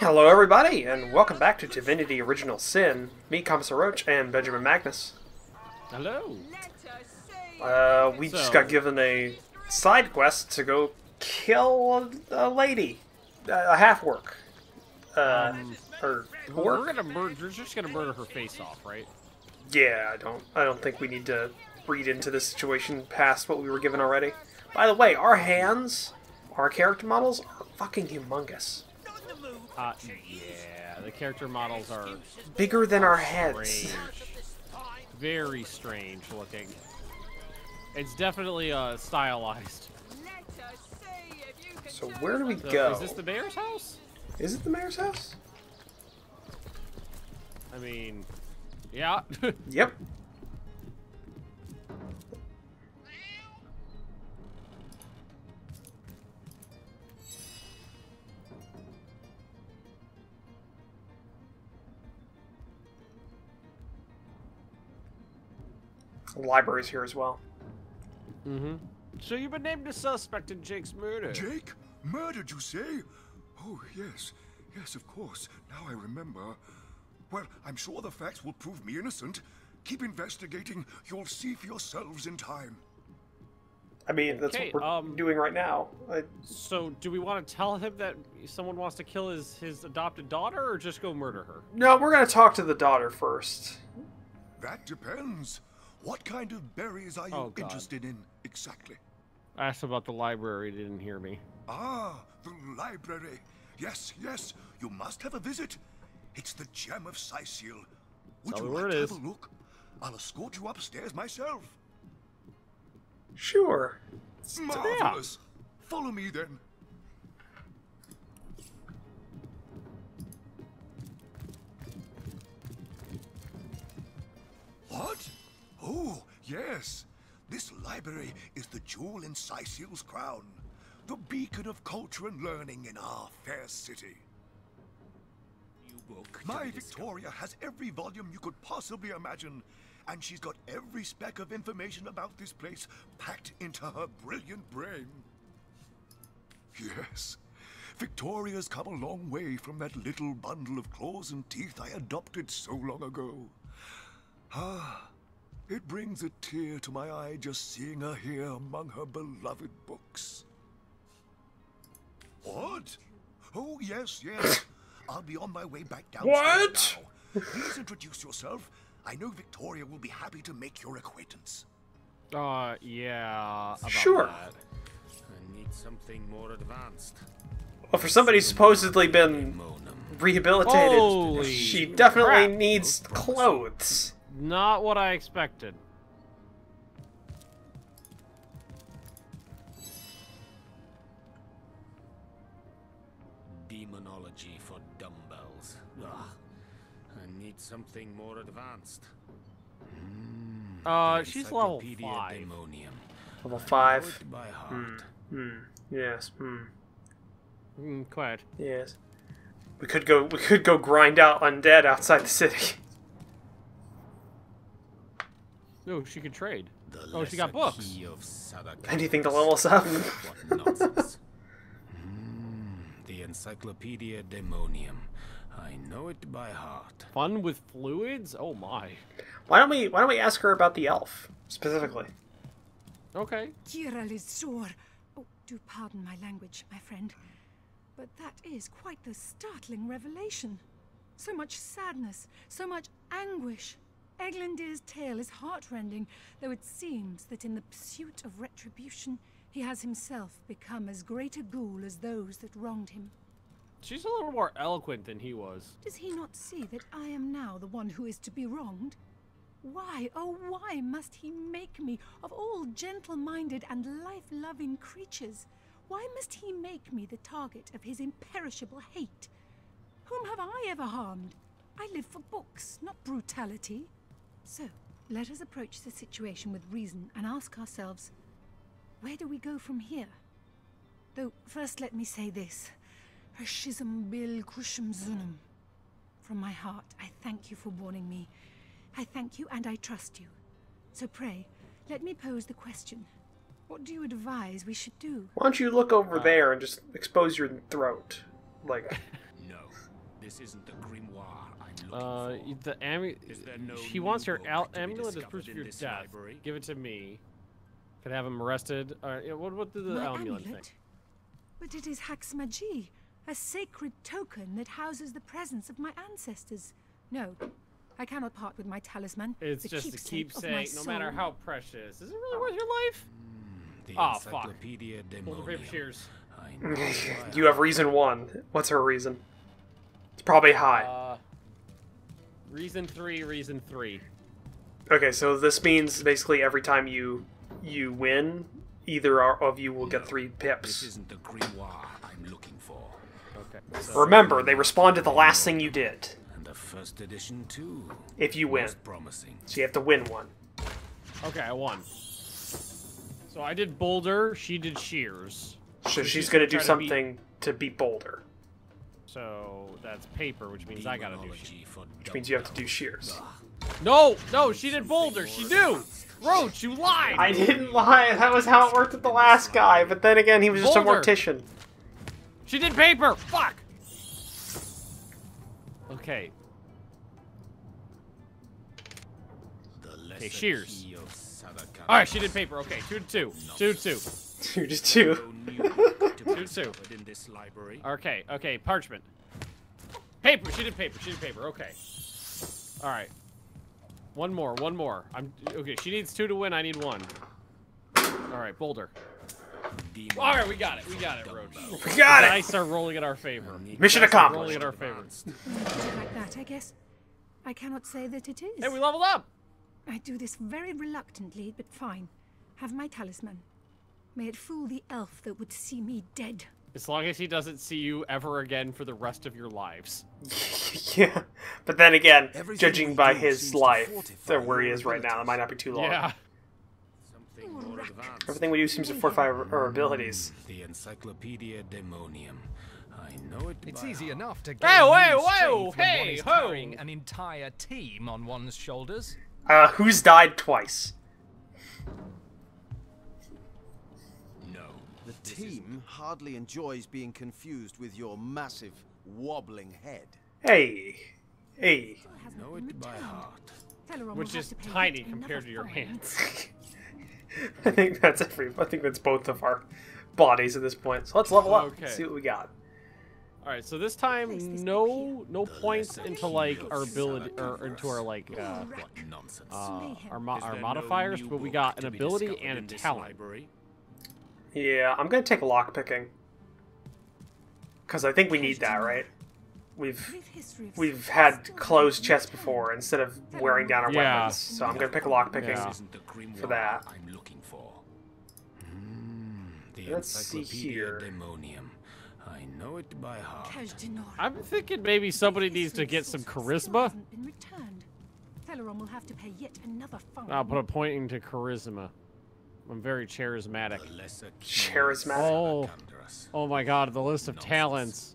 Hello, everybody, and welcome back to Divinity Original Sin. Me, Commissar Roach, and Benjamin Magnus. Hello. Uh, we just got given a side quest to go kill a, a lady, a half work, uh, or We're gonna murder. We're just gonna murder her face off, right? Yeah, I don't, I don't think we need to read into this situation past what we were given already. By the way, our hands, our character models are fucking humongous, Uh, yeah. The character models are bigger than our heads. strange. Very strange looking. It's definitely uh, stylized. So where do we So, go? Is this the mayor's house? Is it the mayor's house? I mean, yeah. Yep. The library's here as well. mm-hmm. So you've been named a suspect in Jake's murder. Jake? Murdered, you say? Oh, yes. Yes, of course. Now I remember. Well, I'm sure the facts will prove me innocent. Keep investigating. You'll see for yourselves in time. I mean, that's Okay, what we're um, doing right now. I, So do we want to tell him that someone wants to kill his his adopted daughter, or just go murder her? no, we're gonna talk to the daughter first. That depends. What kind of berries are you Oh, interested in exactly? I asked about the library. Didn't hear me. Ah, the library. Yes, yes. You must have a visit. It's the gem of Cyseal. Would Tell you like to have a look? I'll escort you upstairs myself. Sure. Marvelous. Follow me then. What? Oh, yes. This library is the jewel in Cyseal's crown, the beacon of culture and learning in our fair city. My Victoria has every volume you could possibly imagine, and she's got every speck of information about this place packed into her brilliant brain. Yes, Victoria's come a long way from that little bundle of claws and teeth I adopted so long ago. Ah, it brings a tear to my eye just seeing her here among her beloved books. What? Oh, yes, yes. I'll be on my way back down. What? now. Please introduce yourself. I know Victoria will be happy to make your acquaintance. Uh, yeah. About Sure. That. I need something more advanced. Well, for somebody who's supposedly been rehabilitated, Holy she definitely crap. needs clothes. Not what I expected. Demonology for dumbbells. Ugh. I need something more advanced. Uh, she's level Encyclopedia five. Demonium. Level five. it by heart. Hmm. Yes. Hmm. Mm, quiet. Yes. We could go. We could go grind out undead outside the city. Oh, she could trade. The Oh, she got books. key of Sadaka. Anything to level us up. What nonsense. Hmm, the Encyclopedia Demonium. I know it by heart. Fun with fluids? Oh my. Why don't we? Why don't we ask her about the elf specifically? Okay. Kira Lizor. Oh, do pardon my language, my friend. But that is quite the startling revelation. So much sadness, so much anguish. Eglandir's tale is heartrending, though it seems that in the pursuit of retribution, he has himself become as great a ghoul as those that wronged him. She's a little more eloquent than he was. Does he not see that I am now the one who is to be wronged? Why, oh, why must he make me, of all gentle minded and life loving creatures, why must he make me the target of his imperishable hate? Whom have I ever harmed? I live for books, not brutality. So, let us approach the situation with reason and ask ourselves where do we go from here? Though, first let me say this. Hashizm bil kushum zunum. From my heart, I thank you for warning me. I thank you and I trust you. So pray, let me pose the question. What do you advise we should do? Why don't you look over uh, there and just expose your throat? Like, No, this isn't the grimoire I'm looking Uh, for. the amu- Is there no She wants new your al- amulet as proof of your death. library? Give it to me. Could have him arrested. Uh, yeah, what what did the My amulet, amulet? thing? But it is Haxmagi, a sacred token that houses the presence of my ancestors. No, I cannot part with my talisman. It's the just a keepsake of keepsake, no matter how precious. Is it really worth your life? The Aw, fuck. Encyclopedia Pull the paper shears. I know it by You have reason one. What's her reason? It's probably high. Uh, reason three, reason three. Okay, so this means basically every time you you win, either of you will get three pips. This pips. isn't the grimoire I'm looking for. Okay. So, Remember, they respond to the last thing you did And the first edition too. if you win. Most promising. So you have to win one. okay, I won. So I did Boulder. She did Shears. So she's she's gonna do gonna try to beat- something to beat Boulder, So that's paper, which means I gotta do Shears. Demonology which means you have to do shears. No, no, she did Boulder. She knew. Roach, you lied. I didn't lie. That was how it worked with the last guy. But then again, he was just a mortician. She did paper. Fuck. Okay. The Okay, shears. key of Sardaukar. All right, she did paper. Okay, two to two. Two to two. Two to two. No new book Two, two. in this library. Okay, okay, parchment. Paper. She did paper. She did paper. Okay. All right. One more. One more. I'm okay. She needs two to win. I need one. All right, Boulder. Demon All right, we got it. We got it, Roach. We got it. Dice are rolling in our favor. Mission Dice are rolling accomplished. in our favor. Like that, I guess. I cannot say that it is. Hey, we leveled up. I do this very reluctantly, but fine. Have my talisman. May it fool the elf that would see me dead. As long as he doesn't see you ever again for the rest of your lives. yeah. But then again, Everything judging by his life, fortify uh, where he is right now, that might not be too long. Yeah. Something more. Everything we do seems to fortify our, our abilities. The Encyclopedia Demonium. I know it It's easy heart. enough to gain Hey, whoa, strength whoa, when hey, ho. carrying an entire team on one's shoulders. Uh, who's died twice? No. The team hardly enjoys being confused with your massive, wobbling head. Hey. Hey. Still hasn't Know it by heart. Felleron Which is tiny compared to your fine. hands. I think that's every. I think that's both of our bodies at this point. So let's level up. Okay. See what we got. All right, so this time, no, no The points into like our ability or into our like uh, nonsense. uh our, mo- our there no modifiers, but we got an ability and a talent. library? Yeah, I'm gonna take lock picking. Cause I think we need that, right? We've Brief history of we've had closed chests before instead of wearing down our Yeah. weapons. So I'm gonna pick lock picking. Yeah. This isn't the grimoire that. I'm looking for. Hmm, the Let's see here. Demonium. I know it by heart. I'm thinking maybe somebody needs to get some History of Swords still charisma. hasn't been will have to pay yet another. I'll put a point into charisma. I'm very charismatic. The lesser key of Charismatic. Oh. Oh my god, the list of talents.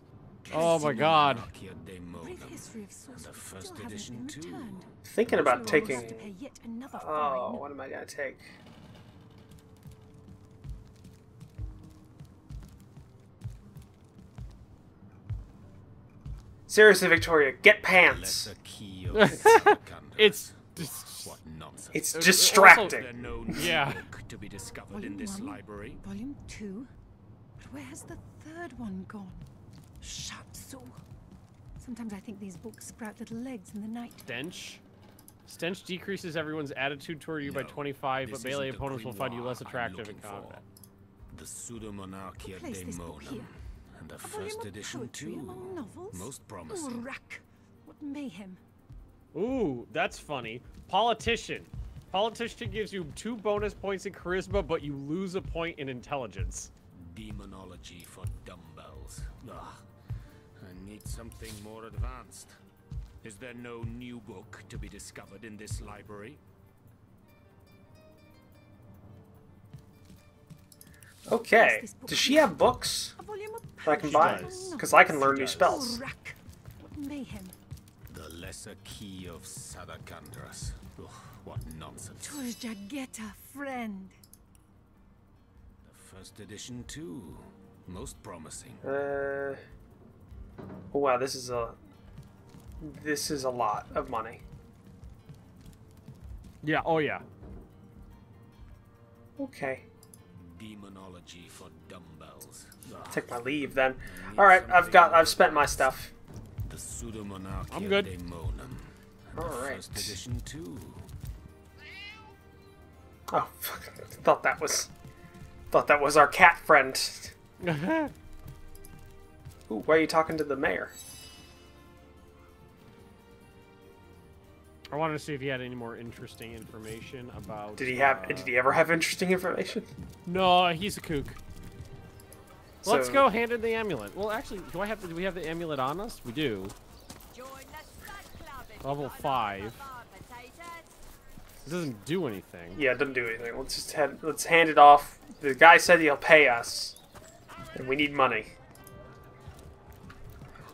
Oh my god. Archaea Brief Demonium. history of Swords the still first hasn't edition been too. returned. Thinking about Felleron will have taking. to pay yet another Oh, what am I gonna take? Seriously, Victoria, get pants. lesser key of Sardaukar. It's just, nonsense. It's Uh, distracting. Is there no new Yeah. book to be discovered Volume in this one, library? Volume 2? But where has the third one gone? Shatsu. Sometimes I think these books sprout little legs in the night. stench. Stench decreases everyone's attitude toward you by 25, but melee opponents will find you less attractive in looking for. combat. The Pseudomonarchia Place this Daemonum. And the A first edition poetry too. among novels? Most promising. Urak. What mayhem. Ooh, that's funny. Politician. Politician gives you two bonus points in charisma, but you lose a point in intelligence. Demonology for dumbbells. Ugh. I need something more advanced. Is there no new book to be discovered in this library? Okay. Does she have books A volume of that I can buy? Because I can learn new spells. Oh, mayhem. The lesser key of Sadakandras. Ugh, what nonsense. Twas Jagetta, friend. The first edition too. Most promising. Uh, Oh, wow, this is a this is a lot of money. Yeah. Oh yeah. Okay, Demonology for dumbbells. Ugh. take my leave then. All right, I've got I've spent my stuff. The Pseudomonarchia I'm good. Daemonum. And All the right. First edition too. Oh, fuck, thought that was thought that was our cat friend. Ooh, why are you talking to the mayor? I wanted to see if he had any more interesting information about. Did he have? uh, Did he ever have interesting information? No, he's a kook. Let's go hand in the amulet. Well, actually, do I have? The, do we have the amulet on us? We do. Level five. It doesn't do anything. Yeah, it doesn't do anything. Let's just head, let's hand it off. The guy said he'll pay us, and we need money.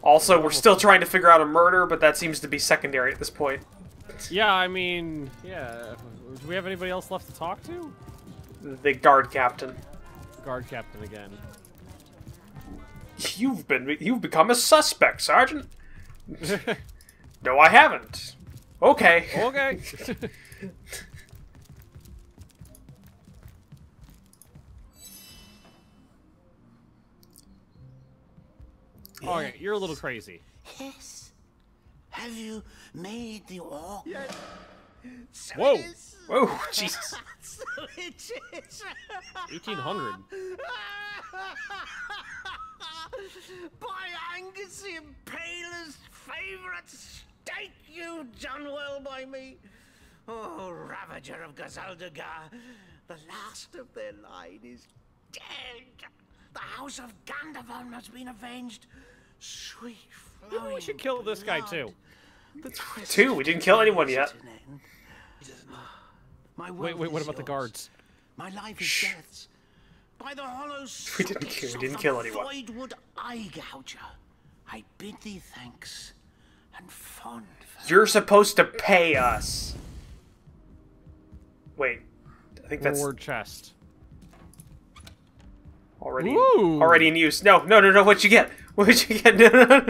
Also, we're still trying to figure out a murder, but that seems to be secondary at this point. Yeah, I mean, yeah. Do we have anybody else left to talk to? The guard captain. Guard captain again. You've been you've become a suspect, Sergeant. no, I haven't. Okay. Okay. okay, you're a little crazy. Yes. Have you made the orc? Whoa, Whoa, Jesus. So it is. 1800. By Angus the Impaler's favourite steak, you've done well by me. Oh, Ravager of Gazaldagar, the last of their line is dead. The House of Gandavon has been avenged. Sweet Maybe we should kill this guy blood. too. Two, we didn't kill anyone yet. to an end. My Wait, wait, what about the guards? My life is Shh. death's. By the hollow We didn't sockets kill- we of didn't kill anyone. Voidwood eye gouger, I bid thee thanks and fond farewell. You're supposed to pay us. Wait, I think that's War chest. already Ooh. already in use. No, no, no, no. What'd you get? What'd you get? No, no, no.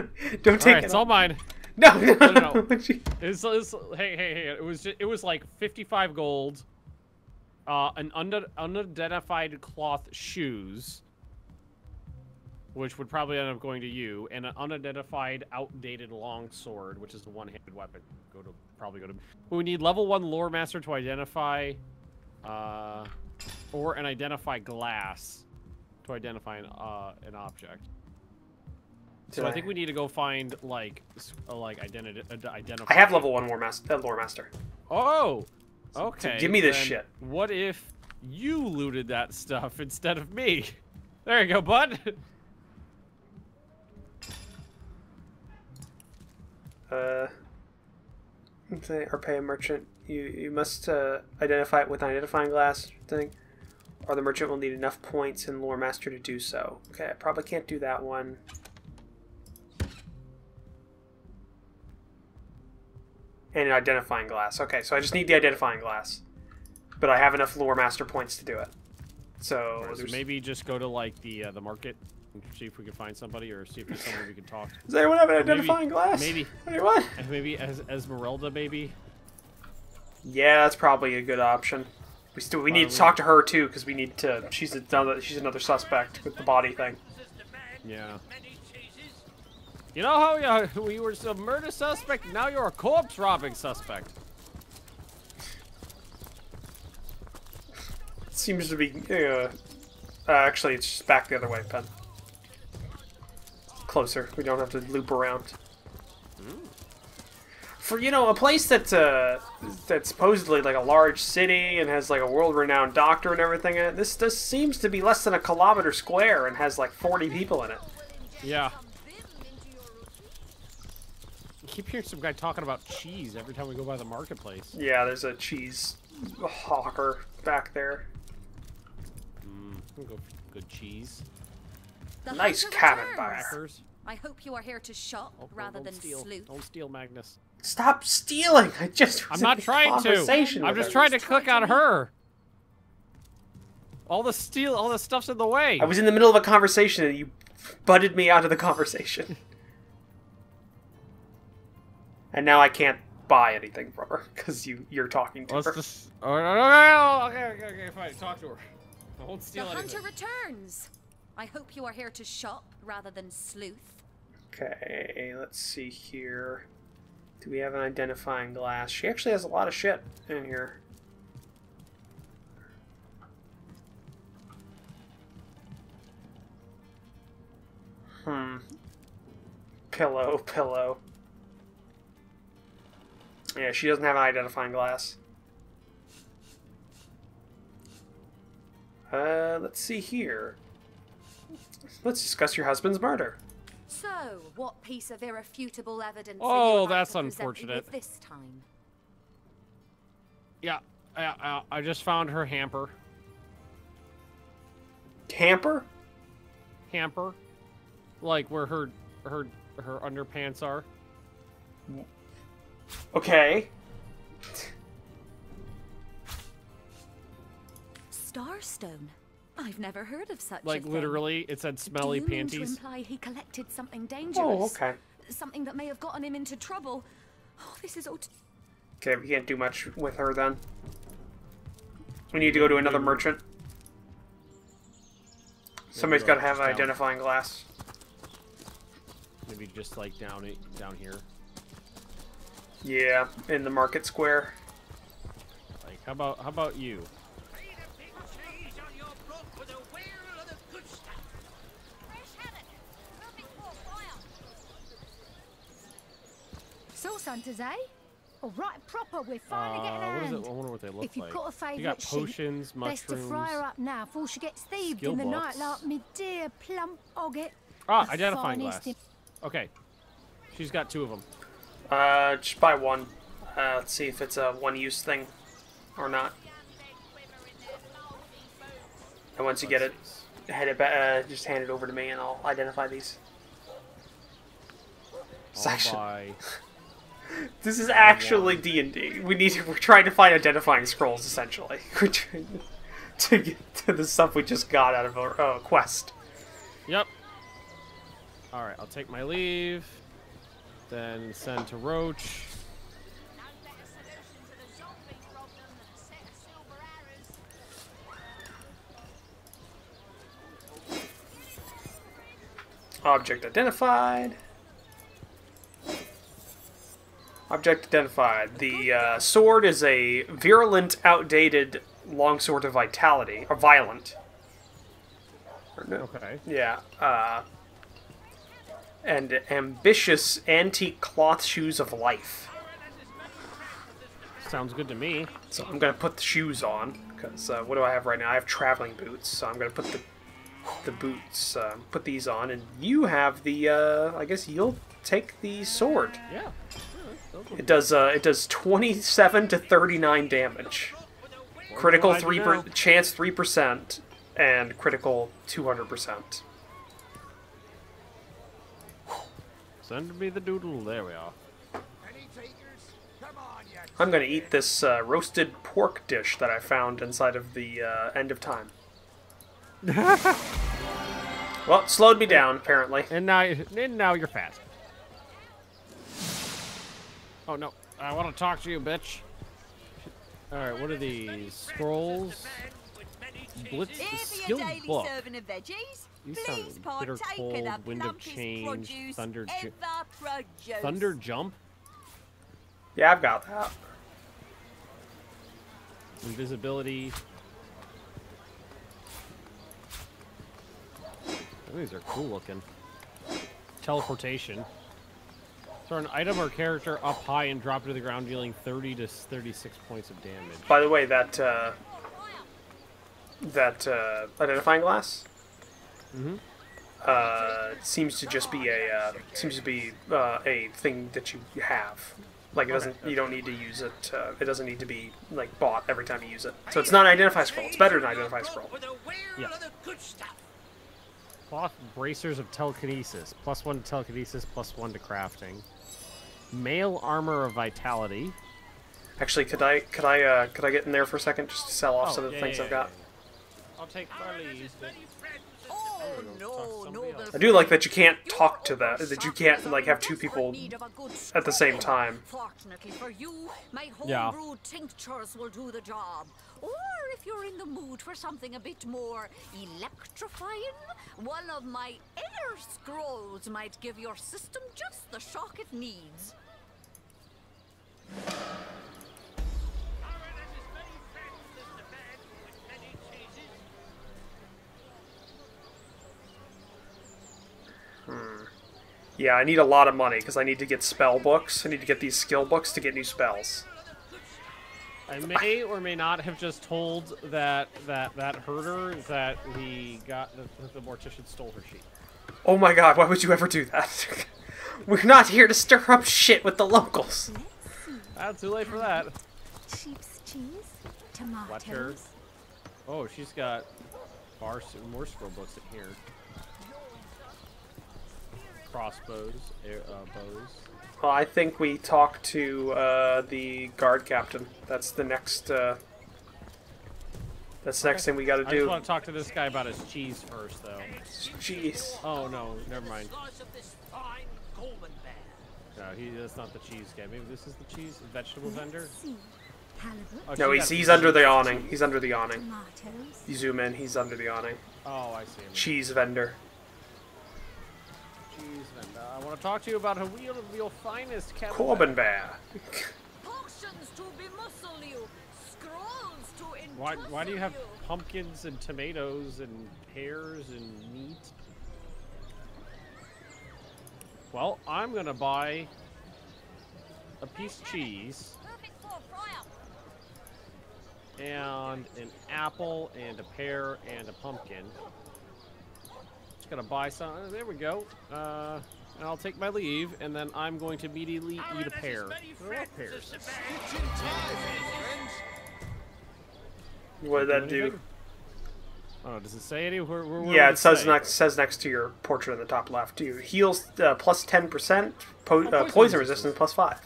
Don't All take right, it. it's all mine. No, no, no, no. no. It's, it's hey, hey, hey. It was just, it was like 55 gold, uh, an under, unidentified cloth shoes, which would probably end up going to you, and an unidentified outdated long sword, which is the one-handed weapon. Go to probably go to. We need level one lore master to identify, uh, or an identify glass to identify an uh, an object. So I think we need to go find like s- uh, like identity uh, identify. I have level one war master, uh, lore master. Oh, okay. give me this shit. What if you looted that stuff instead of me? There you go, bud. Uh, say, or pay a merchant. You you must uh, identify it with an identifying glass thing, or the merchant will need enough points in lore master to do so. Okay, I probably can't do that one. And an identifying glass. Okay, so I just need the identifying glass, but I have enough lore master points to do it. So, So maybe just go to like the uh, the market see if we can find somebody, or see if there's someone we can talk. to. does anyone have an maybe- identifying glass? maybe. Anyone? And maybe as Esmeralda, maybe. Yeah, that's probably a good option. We still we need to Finally. talk to her too because we need to. She's another she's another suspect with the body thing. Yeah. You know how you, we were a murder suspect, now you're a corpse robbing suspect. Seems to be. Uh, uh, actually, it's just back the other way, Ben. Closer. We don't have to loop around. For you know, a place that's uh, that's supposedly like a large city and has like a world-renowned doctor and everything in it. This this seems to be less than a kilometer square and has like 40 people in it. Yeah. I keep hearing some guy talking about cheese every time we go by the marketplace. Yeah, there's a cheese hawker back there. For good cheese. The Nice hunter cabin returns. I hope you are here to shop Oh, rather don't than steal. sleuth. Don't steal, Magnus. Stop stealing! I just was I'm not a trying to. I'm with just her. trying to cook on her. All the steal, all the stuff's in the way. I was in the middle of a conversation and you butted me out of the conversation. And now I can't buy anything from her because you you're talking to Let's her. just. Oh, no, no, no, okay, okay, okay, fine. Talk to her. I won't The steal hunter returns. I hope you are here to shop rather than sleuth. Okay, let's see here. Do we have an identifying glass? She actually has a lot of shit in here. Hmm. Pillow, pillow. Yeah, she doesn't have an identifying glass. Uh, let's see here. Let's discuss your husband's murder. So, what piece of irrefutable evidence Oh, are you about that's to present me unfortunate. this time? Yeah, I, I, I just found her hamper. Hamper? Hamper, like where her her her underpants are. Okay. Starstone. I've never heard of such a Like thing. literally, it said smelly Do you mean to panties. imply he collected something oh, dangerous? Oh, okay. Something that may have gotten him into trouble. Oh, this is all. Okay, we can't do much with her then. We need to go to another merchant. Somebody's got to have an uh, identifying glass. Maybe just like down down here. Yeah, in the market square. Like how about how about you? Source hunters, eh? All right, proper. We're finally Uh, getting a what is hand. it? I wonder what they look if you've like. got a You favourite got sheep, potions, best to fry her up now before she gets thieved in the books. night like me dear plump ogget. Ah, The identifying finest glass. Okay, she's got two of them. Uh, just buy one. Uh, let's see if it's a one-use thing or not. And once you get it, head it back, uh, just hand it over to me, and I'll identify these. It's I'll actually- buy. This is actually D and D. We need. We're trying to find identifying scrolls. Essentially, we're trying to get to the stuff we just got out of our uh, quest. Yep. All right, I'll take my leave. Then send to Roach. Object identified. Object identified. The uh, sword is a virulent, outdated longsword of vitality, or violent. Or no- Okay. Yeah. Uh, and ambitious antique cloth shoes of life. Sounds good to me. So I'm gonna put the shoes on because uh, what do I have right now? I have traveling boots, so I'm gonna put the the boots, uh, put these on, and you have the. Uh, I guess you'll take the sword. Yeah. It does. Uh, it does 27 to 39 damage. Critical what I do three per- chance three percent, and critical 200 percent. Send me the doodle. There we are. I'm gonna eat this uh, roasted pork dish that I found inside of the uh, end of time. well, slowed me down apparently. And now, and now you're fat. Oh no! I want to talk to you, bitch. All right, what are these scrolls? Blitz Here for skill your daily book. serving veggies. These Please sound bitter partake cold, of the wind of change, produce thunder, ju- thunder jump, Yeah, I've got that. invisibility. These are cool looking. Teleportation. Throw an item or character up high and drop it to the ground, dealing 30 to 36 points of damage. By the way, that uh, that uh, identifying glass Mm-hmm. uh, seems to just be a uh, seems to be uh, a thing that you have. Like it doesn't, you don't need to use it. Uh, it doesn't need to be like bought every time you use it. So it's not an identify scroll. It's better than identify scroll. Yeah. Cloth bracers of telekinesis. Plus one to telekinesis, plus one to crafting. Mail armor of vitality. Actually, could I could I uh, could I get in there for a second just to sell off Oh, some of the yeah, things yeah, I've got? I'll take my leave. Oh, no, I do like that you can't talk to that. That you can't like have two people at the same time. Fortunately for you, my Yeah. homebrewed tinctures will do the job. Or if you're in the mood for something a bit more electrifying, one of my air scrolls might give your system just the shock it needs. Hmm. Yeah, I need a lot of money because I need to get spell books. I need to get these skill books to get new spells. I may or may not have just told that that that herder that he got that the mortician stole her sheep. Oh my god, why would you ever do that? We're not here to stir up shit with the locals. Ah, too late for that. Sheep's cheese, Watch her. tomatoes. Oh, she's got far s- more scroll books in here. Crossbows, air, uh, bows. Well, I think we talk to uh, the guard captain. That's the next. Uh, that's the next thing we got to do. I just want to talk to this guy about his cheese first, though. Cheese. Oh no, never mind. Slice of this fine Coleman bear. No, he that's not the cheese guy. Maybe this is the cheese vegetable vendor. Oh, No, she he's got he's under the awning. He's under the awning. You zoom in. He's under the awning. Oh, I see him. Cheese vendor. Cheese vendor. Uh, I want to talk to you about a wheel of your finest Kevin. Camembert. Potions to bemuscle you, scrolls to Why why do you have entussle pumpkins and tomatoes and pears and meat? Well, I'm gonna buy a piece of cheese Perfect for a fryer. and an apple and a pear and a pumpkin. Just gonna buy some. uh, There we go. Uh, and I'll take my leave, and then I'm going to immediately eat a pear. There are pears. What did that do? anything? Oh, does it say anywhere? Where, where, where Yeah, would it says say? next says next to your portrait in the top left. You heals uh, plus ten percent, po- Oh, uh, poison poison resistance. resistance plus five.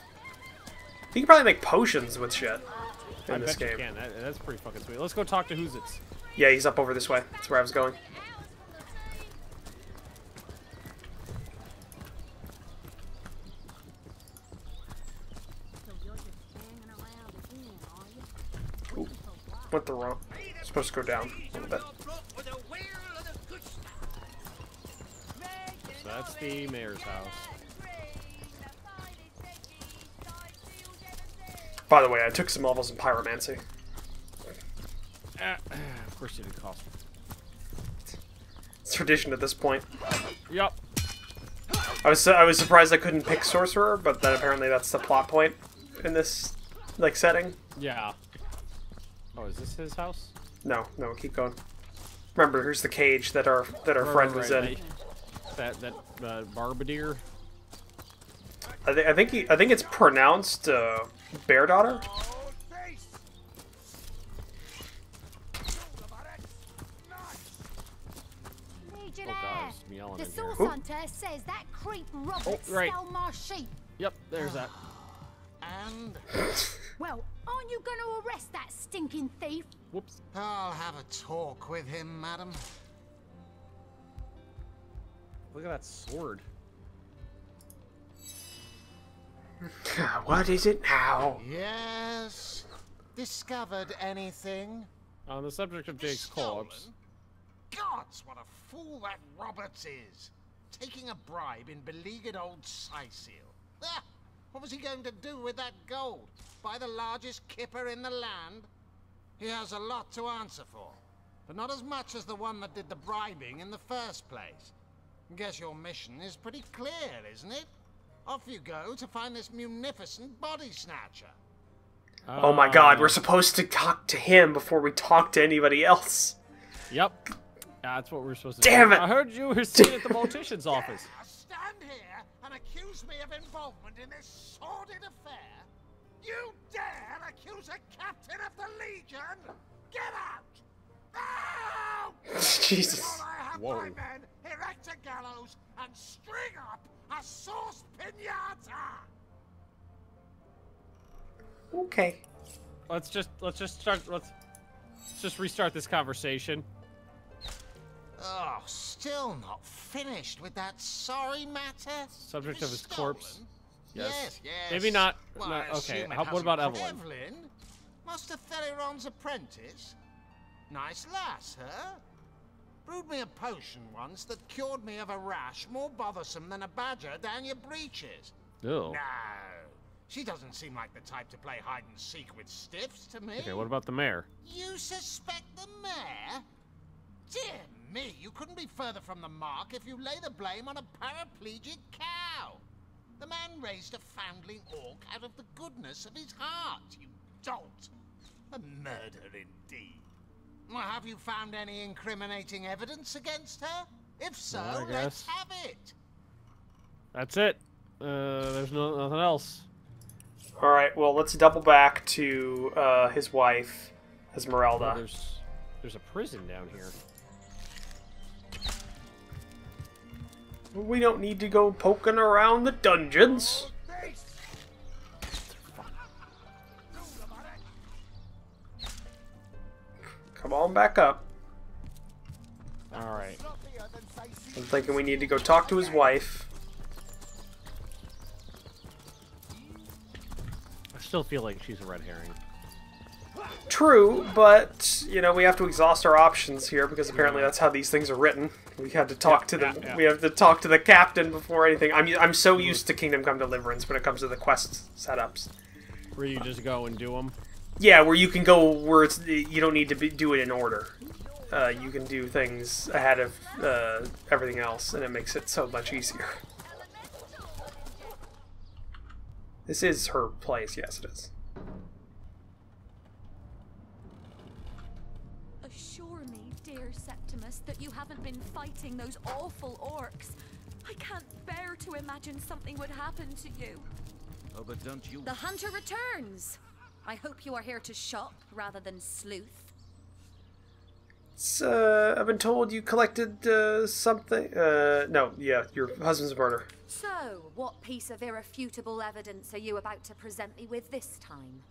You can probably make potions with shit in I this bet game. you can. That, that's pretty fucking sweet. Let's go talk to who's it's. Yeah, he's up over this way. That's where I was going. So you're just hanging around again, are you? Went the wrong. Supposed to go down a little bit. With a wheel of the good stuff. So that's the mayor's house. By the way, I took some levels in pyromancy. Ah, of course, you did cost. It's tradition at this point. Yup. I was I was surprised I couldn't pick sorcerer, but then apparently that's the plot point in this like setting. Yeah. Oh, is this his house? No, no, keep going. Remember, here's the cage that our that our Right, friend right, was in. right. That that uh, Barbadier. I, th- I think he, I think it's pronounced uh, bear daughter. Oh god, the in here. source hunter says that creep Robert Oh, right. stole my sheep. Yep, there's that. And Well, aren't you going to arrest that stinking thief? Whoops. I'll have a talk with him, madam. Look at that sword. what is it now? Yes. Discovered anything? On the subject of Jake's corpse. Gods, what a fool that Roberts is! Taking a bribe in beleaguered old Cyseal. What was he going to do with that gold? Buy the largest kipper in the land? He has a lot to answer for, but not as much as the one that did the bribing in the first place. Guess your mission is pretty clear, isn't it? Off you go to find this munificent body snatcher. Oh my god, we're supposed to talk to him before we talk to anybody else. Yep. That's what we're supposed to Damn do. it. I heard you were seen at the mortician's office. Now stand here and accuse me of involvement in this sordid affair? You dare accuse a captain of the Legion? Get out! Out! Jesus. Before I have Whoa. my men erect a gallows and string up a Source pinata! Okay. Let's just let's just start let's, let's just restart this conversation. Oh, still not finished with that sorry matter? Subject of his corpse. Yes. Yes, yes. Maybe not. Well, not- okay. How, what about Evelyn? Evelyn? Master Thelyron's apprentice? Nice lass, huh? Brewed me a potion once that cured me of a rash more bothersome than a badger down your breeches. Ew. No. She doesn't seem like the type to play hide and seek with stiffs to me. Okay, what about the mayor? You suspect the mayor? Dear me, you couldn't be further from the mark if you lay the blame on a paraplegic cow. The man raised a foundling orc out of the goodness of his heart, you dolt. A murder indeed. Well, have you found any incriminating evidence against her? If so, Well, let's have it. That's it. Uh, there's no nothing else. All right. Well, let's double back to uh, his wife, Esmeralda. Oh, there's there's a prison down here. We don't need to go poking around the dungeons. Come on back up. All right. I'm thinking we need to go talk to his wife. I still feel like she's a red herring. True, but you know we have to exhaust our options here because apparently that's how these things are written. We had to talk to the yeah, yeah. we have to talk to the captain before anything. I'm I'm so used to Kingdom Come Deliverance when it comes to the quest setups. Where you just go and do them. Yeah, where you can go where it's you don't need to be, do it in order. Uh, you can do things ahead of uh, everything else, and it makes it so much easier. This is her place, yes, it is. Septimus, that you haven't been fighting those awful orcs. I can't bear to imagine something would happen to you. Oh, but don't you... The hunter returns. I hope you are here to shop rather than sleuth. It's, uh, I've been told you collected uh, something. Uh, no, yeah, your husband's a murder. So, what piece of irrefutable evidence are you about to present me with this time?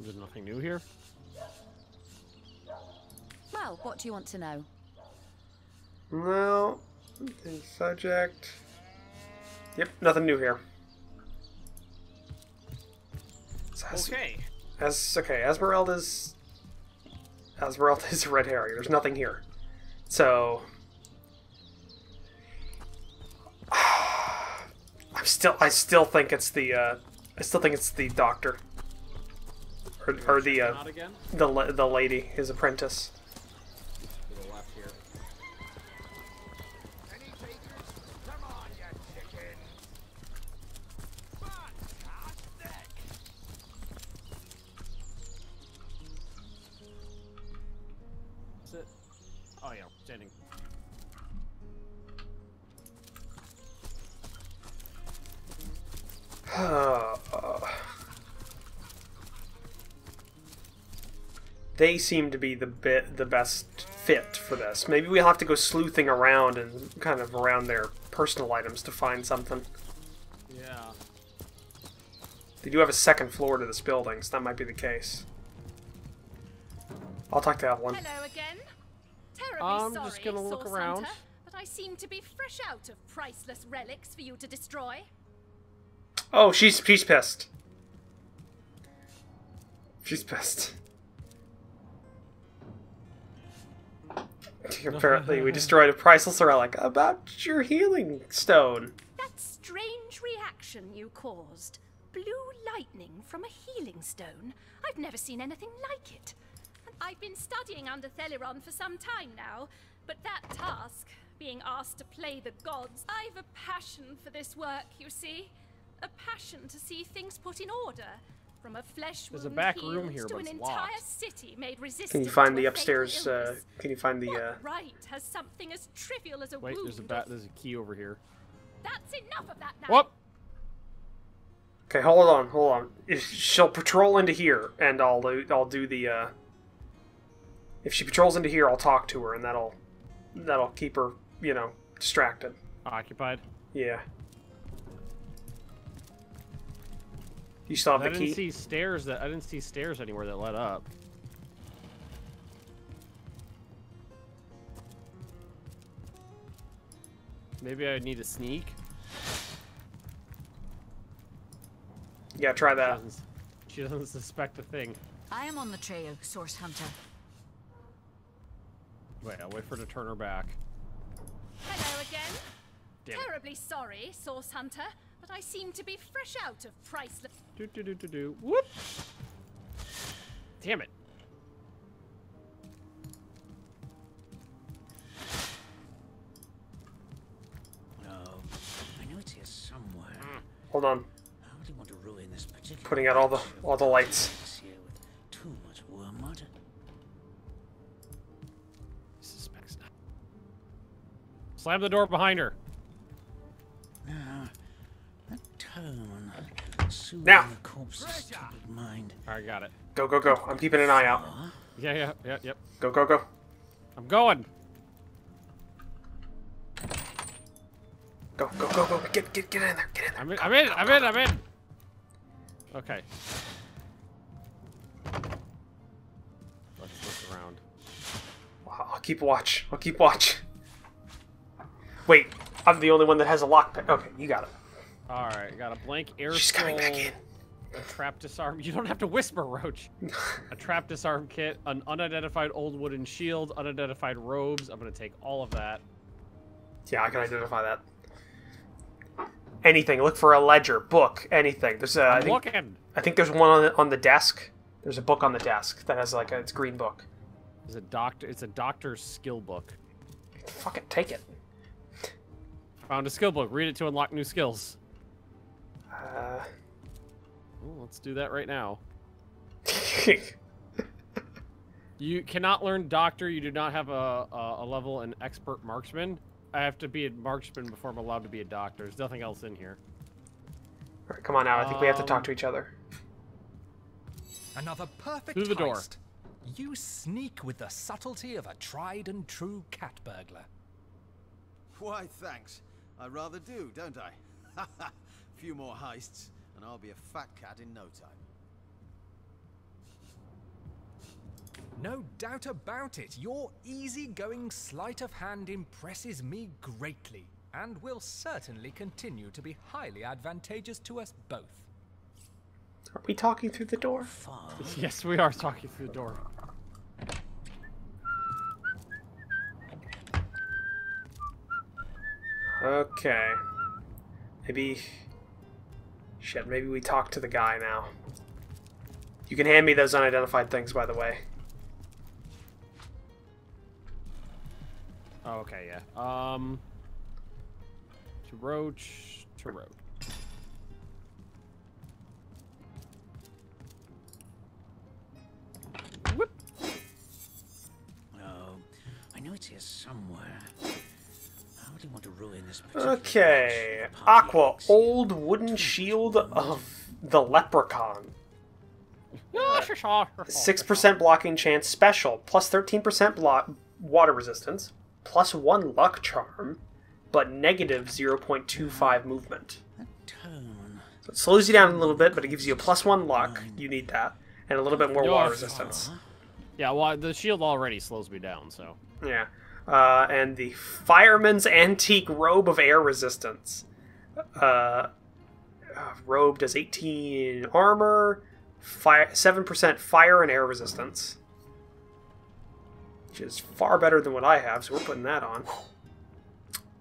There's nothing new here. Well, what do you want to know? No, the subject. Yep, nothing new here. So Es- Okay. Es- okay, Esmeralda's. Esmeralda's a red herring. There's nothing here. So. I'm still. I still think it's the. Uh, I still think it's the doctor. Or, or the. Uh, again. the the lady, his apprentice. They seem to be the bit the best fit for this. Maybe we'll have to go sleuthing around and kind of around their personal items to find something. Yeah. They do have a second floor to this building, so that might be the case. I'll talk to Evelyn. Hello again. Terribly I'm sorry, just gonna look Source around. Hunter, but I seem to be fresh out of priceless relics for you to destroy. Oh, she's she's pissed. She's pissed. Apparently, we destroyed a priceless relic about your healing stone. That strange reaction you caused. Blue lightning from a healing stone. I've never seen anything like it. I've been studying under Thelyron for some time now, but that task, being asked to play the gods, I've a passion for this work, you see. A passion to see things put in order. From a flesh There's a back room here, to but an it's entire locked. city made resistant Can you find the upstairs? Uh, can you find the? What Uh... right has something as trivial as a Wait, wound? there's a bat. There's a key over here. That's enough of that now. Whoop. Okay, hold on, hold on. If she'll patrol into here, and I'll do, I'll do the. Uh... If she patrols into here, I'll talk to her, and that'll that'll keep her, you know, distracted. Occupied. Yeah. You still have I the key. I didn't see stairs that I didn't see stairs anywhere that led up. Maybe I need to sneak. Yeah, try that. She doesn't, she doesn't suspect a thing. I am on the trail, Source Hunter. Wait, I'll wait for her to turn her back. Hello again. Damn Terribly it. sorry, Source Hunter, but I seem to be fresh out of priceless. Do do do do do. Whoop! Damn it. No, I know it's here somewhere. Hmm. Hold on. I wouldn't want to ruin this particular. Putting out all the patch of all the lights. grass here with too much wormwood. Suspects not. Slam the door behind her. Now, that tone, soothing Now. the corpse's troubled mind. Alright, got it. Go, go, go. I'm keeping an eye out. Yeah, yeah, yeah, yep. Go, go, go. I'm going. Go, go, go, go. Get, get, get in there. Get in there. I'm in, I'm in, I'm in, I'm in. Okay. Let's look around. I'll keep watch. I'll keep watch. Wait, I'm the only one that has a lockpick. Okay, you got it. Alright, got a blank air She's coming back scroll, in. A trap disarm. You don't have to whisper, Roach. a trap disarm kit, an unidentified old wooden shield, unidentified robes. I'm gonna take all of that. Yeah, I can identify that. Anything. Look for a ledger, book, anything. There's a. I I'm think, looking. I think there's one on the, on the desk. There's a book on the desk that has like a it's a green book. It's a doctor. It's a doctor's skill book. Fucking take it. Found a skill book. Read it to unlock new skills. Uh, Ooh, let's do that right now. You cannot learn doctor. You do not have a, a, a level in expert marksman. I have to be a marksman before I'm allowed to be a doctor. There's nothing else in here. all right, come on out. I think we have to talk Um, to each other. Another perfect Through the door. heist. You sneak with the subtlety of a tried and true cat burglar. Why, thanks. I rather do, don't I? Ha ha! Few more heists, and I'll be a fat cat in no time. No doubt about it, your easygoing sleight of hand impresses me greatly, and will certainly continue to be highly advantageous to us both. Are we talking through the door? Yes, we are talking through the door. Okay. Maybe. Shit, maybe we talk to the guy now. You can hand me those unidentified things, by the way. Oh, okay, yeah. Um, to roach, to roach. Whoop. No, I know it's here somewhere. I wouldn't want to ruin this Okay. patch of party Aqua, old wooden shield of the leprechaun. 6% blocking chance special, plus 13% block water resistance, plus 1 luck charm, but negative 0.25 movement. So it slows you down a little bit, but it gives you a plus 1 luck. You need that. And a little bit more water resistance. Yeah, well, the shield already slows me down, so. Yeah. Uh, and the Fireman's Antique Robe of Air Resistance. Uh, uh, robe does 18 armor, fi 7% fire and air resistance. Which is far better than what I have, so we're putting that on.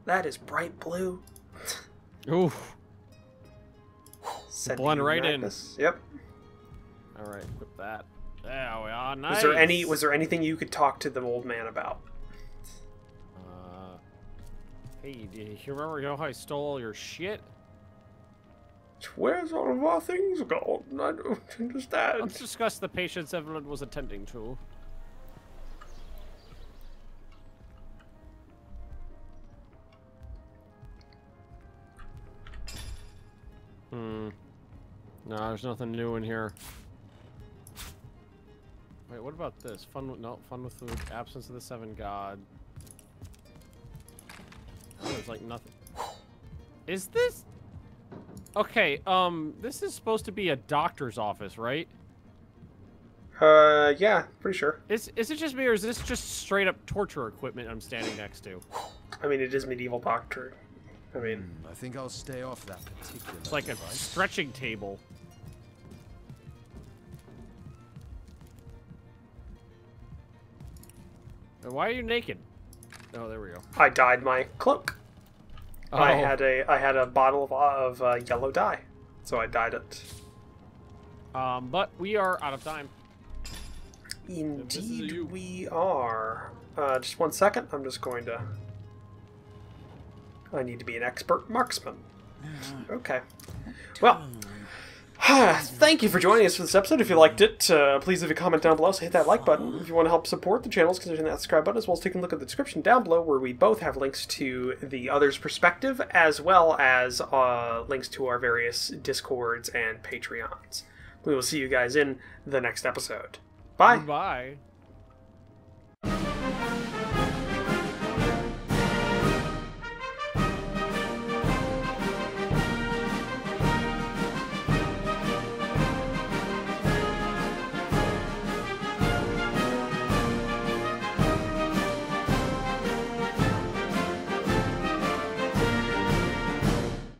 That is bright blue. Oof. Said Blend right in. Magnus. Yep. All right, equip that. There we are. Nice. Was there any? Was there anything you could talk to the old man about? Hey, do you remember how I stole all your shit? Where's all of our things gone? I don't understand. Let's discuss the patients Evelyn was attending to. Hmm. No, there's nothing new in here. Wait, what about this? Fun with no fun with food. Absence of the seven god. There's like nothing. Is this? Okay, um, this is supposed to be a doctor's office, right? Uh, yeah, pretty sure. Is is it just me, or is this just straight up torture equipment I'm standing next to? I mean, it is medieval doctor I mean, Hmm, I think I'll stay off that particular. It's like a stretching table. Why are you naked? Oh, there we go. I dyed my cloak. I Oh. had a I had a bottle of, of uh, yellow dye, so I dyed it. Um, but we are out of time. Indeed, we are. Uh, just one second. I'm just going to. I need to be an expert marksman. Okay. Well, thank you for joining us for this episode. If you liked it, uh, please leave a comment down below. So hit that like button. If you want to help support the channels, consider that subscribe button, as well as taking a look at the description down below, where we both have links to the other's perspective, as well as uh, links to our various discords and Patreons. We will see you guys in the next episode. Bye. Goodbye.